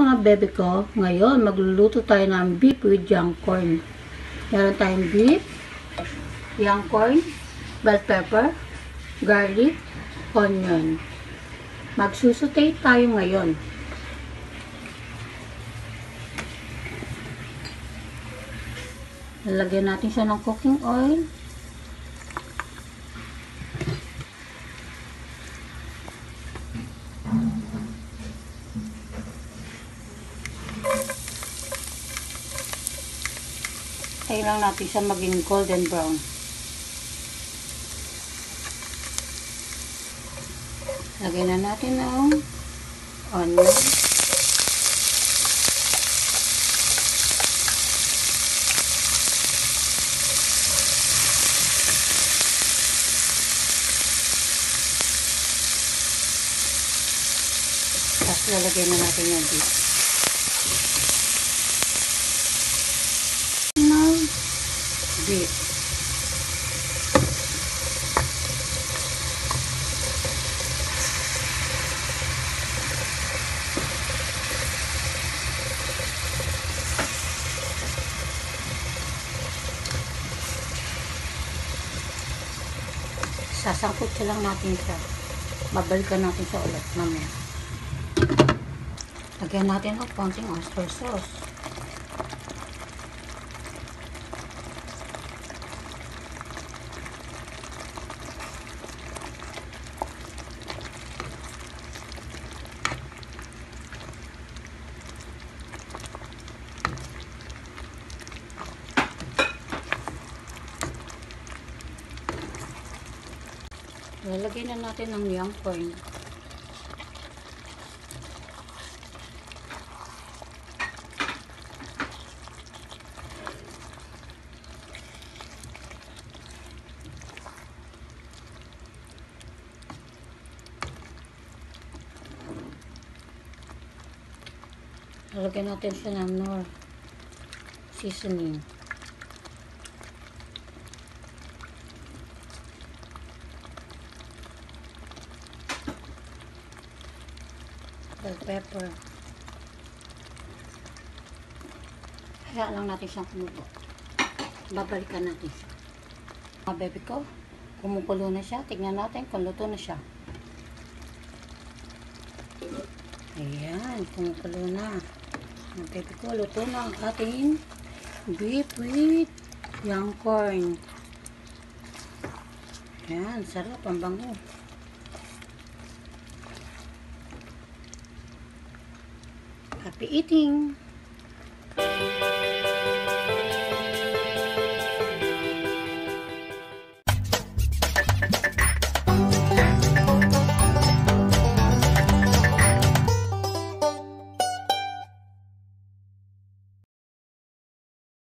mga bebe ko, ngayon magluluto tayo ng beef with young corn. Meron tayong beef, young corn, bell pepper, garlic, onion. Magsusutay tayo ngayon. Lalagyan natin siya ng cooking oil. Lang natin siya maging golden brown. Lagyan na natin ng onion. Tapos lalagyan na natin yung beef. Beef. Sasangkot siya lang natin siya. Babalikan natin siya ulit mamaya. Lagyan natin ng konting oyster sauce. Lalagyan na natin ng young corn. Lalagyan natin siya ng nor seasoning. Bell pepper. Kaya lang natin siyang kumulo. Babalikan natin siya. Mga baby ko, kumukulo na siya. Tignan natin kung luto na siya. Ayan, kumukulo na. Mga baby ko, luto na ang ating beef with young corn. Ayan, sarap. Ang bango. Happy eating!